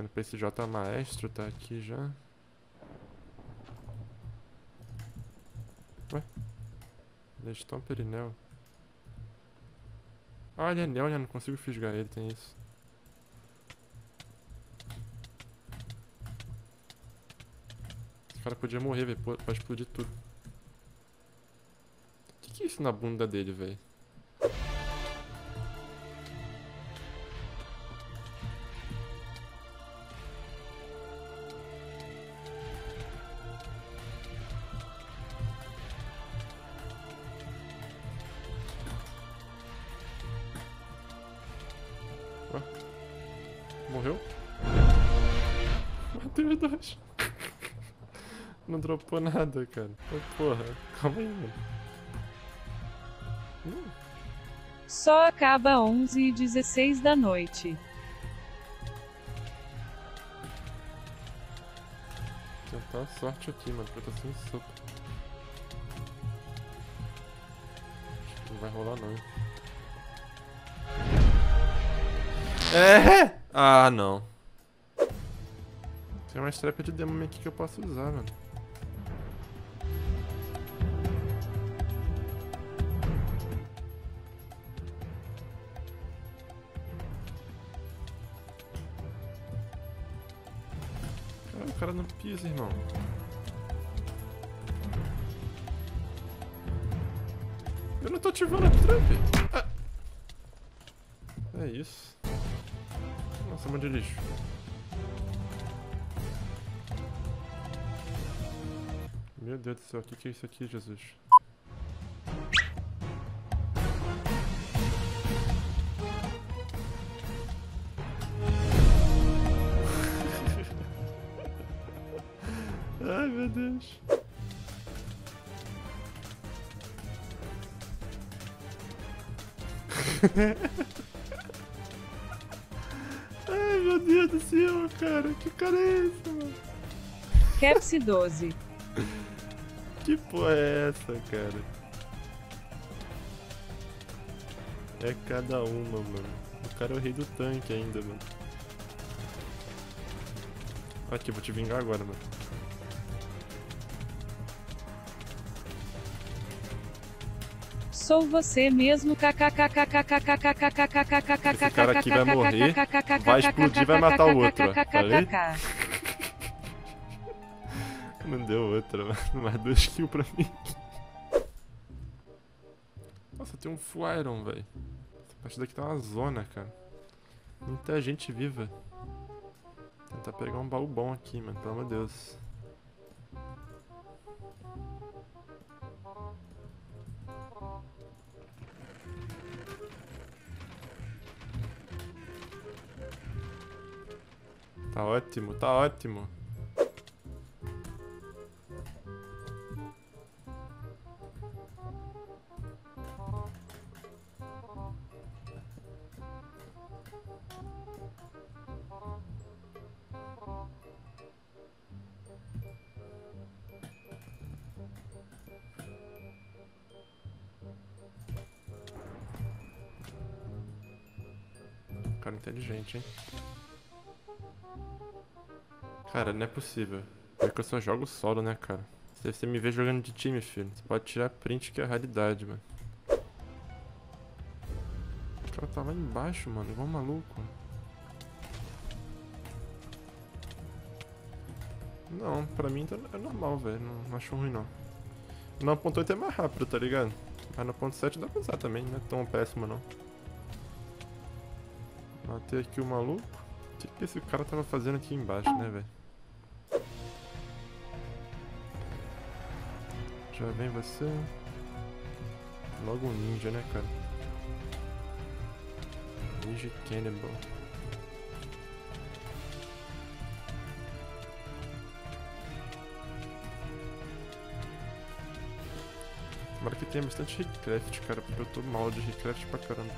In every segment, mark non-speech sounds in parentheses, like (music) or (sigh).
Quando o PSJ Maestro tá aqui já. Ué? Leston Perinel. Ah, ele é anel, né? Não consigo fisgar ele, tem isso. Esse cara podia morrer, velho. Pode explodir tudo. O que, que é isso na bunda dele, velho? Morreu? Matei os dois. Não dropou nada, cara. Ô, porra, calma aí, mano. Hum, Só acaba 11 e 16 da noite. tentar a sorte aqui, mano, porque eu tô sem sopa. Acho que não vai rolar, não. É! Ah, não. Tem uma strap de demônio aqui que eu posso usar, mano. Cara, o cara não pisa, irmão. Eu não tô ativando a trap. Ah. É isso. Mão de lixo. Meu Deus do céu, o que, que é isso aqui, Jesus? (laughs) Ai, meu Deus. (laughs) Deus do céu, cara. Que cara é esse, mano? Caps 12. (laughs) Que porra é essa, cara? É cada uma, mano. O cara é o rei do tanque ainda, mano. Aqui, vou te vingar agora, mano. Sou você mesmo. Esse cara aqui vai morrer, vai explodir, vai matar o outro? Não deu outra, mano. Mais dois kills pra mim. Nossa, tem um full iron, velho. Essa parte daqui tá uma zona, cara. Muita gente viva. Tentar pegar um baú bom aqui, mano. Pelo amor de Deus. Tá ótimo, tá ótimo. Cara inteligente, hein? Cara, não é possível. É que eu só jogo solo, né, cara? Se você me vê jogando de time, filho, você pode tirar print que é a realidade, mano. O cara tá lá embaixo, mano, igual um maluco. Não, pra mim tá- é normal, velho. Não, não acho ruim, não. No 1.8 é mais rápido, tá ligado? Mas no 1.7 dá pra usar também, não é tão péssimo, não. Matei aqui o maluco. O que, que esse cara tava fazendo aqui embaixo, né, velho? Já vem você. Logo um ninja, né, cara? Ninja Cannibal. Tomara que tenha bastante Recraft, cara, porque eu tô mal de Recraft pra caramba.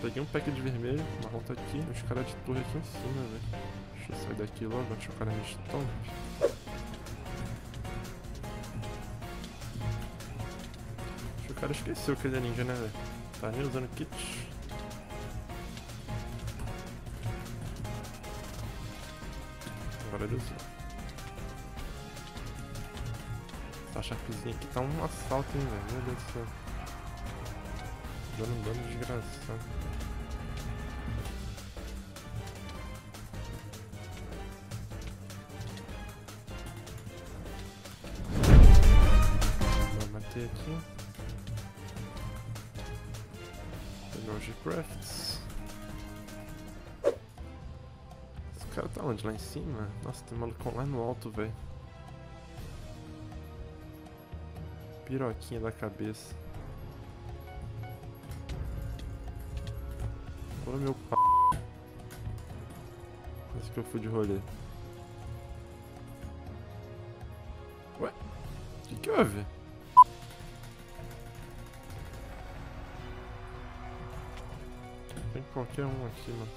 Peguei um pack de vermelho, o marrom tá aqui, os caras de torre aqui em cima, velho. Deixa eu sair daqui logo antes que o cara me estompe. Acho que o cara esqueceu que ele é ninja, né, velho? Tá nem usando kit. Agora ele usou. Essa chapezinha aqui tá um assalto, hein, velho? Meu Deus do céu. Dando um dano desgraçado. Bater aqui. Pegar o G-Crafts. Esse cara tá onde? Lá em cima? Nossa, tem malucão lá no alto, velho. Piroquinha da cabeça. Olha meu p. Quase que eu fui de rolê. Ué? O que, que houve? Tem qualquer um aqui, mano.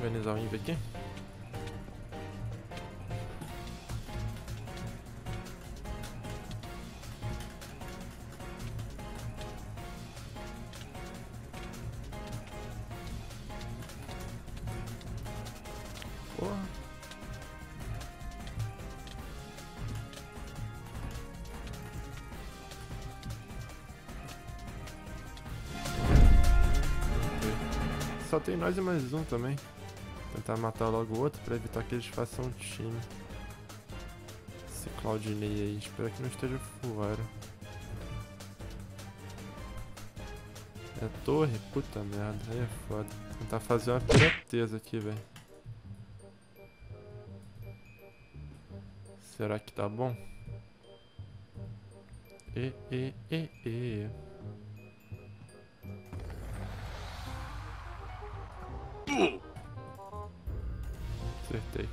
Organizar Porra. Só tem nós e mais um também. Tentar matar logo o outro pra evitar que eles façam um time. Esse Claudinei aí, espero que não esteja voando. É torre? Puta merda, aí é foda. Tentar fazer uma pirateza aqui, velho. Será que tá bom? E, e, e, e. Acertei.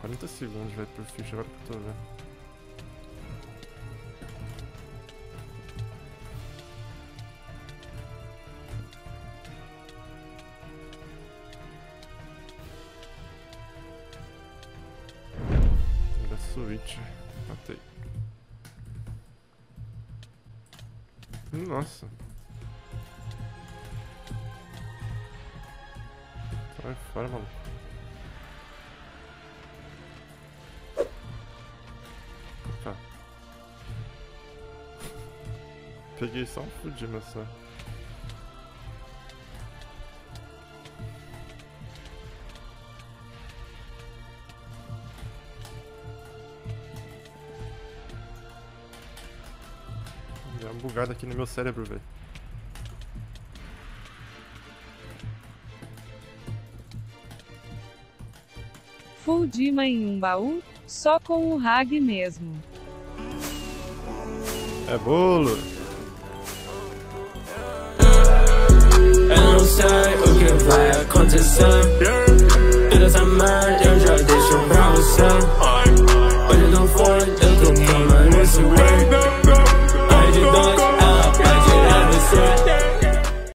Quarenta segundos vai pro ficha agora que eu tô vendo. Switch. Matei. Nossa. Sai fora, maluco. Tá. Peguei só um fudido só. Deu uma bugada aqui no meu cérebro, velho. Full Dima em um baú? Só com o Hag mesmo. É bolo! Eu não sei o que vai acontecer.